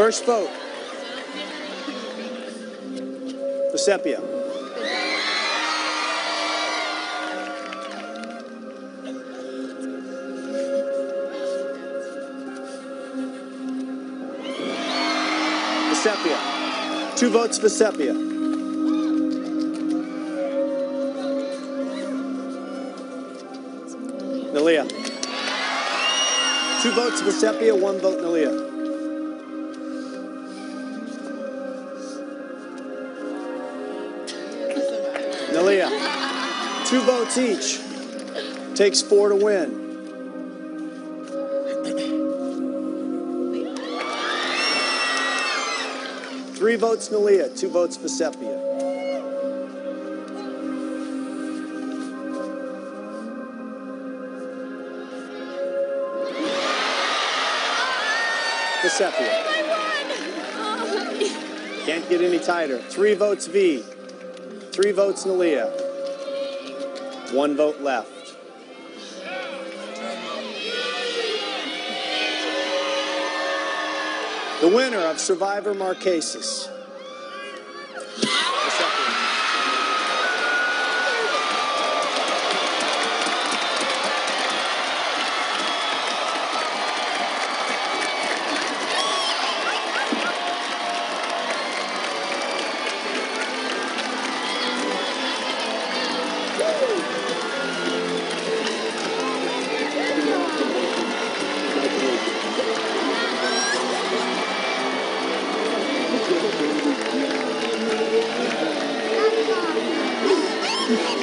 First vote. Vecepia. Vecepia. Two votes Vecepia. Neleh. Two votes Vecepia, one vote Neleh. Neleh. Two votes each. Takes four to win. Three votes Neleh, two votes Vecepia. Vecepia. Oh, oh. Can't get any tighter. Three votes V. Three votes Neleh. One vote left. The winner of Survivor Marquesas. Amen.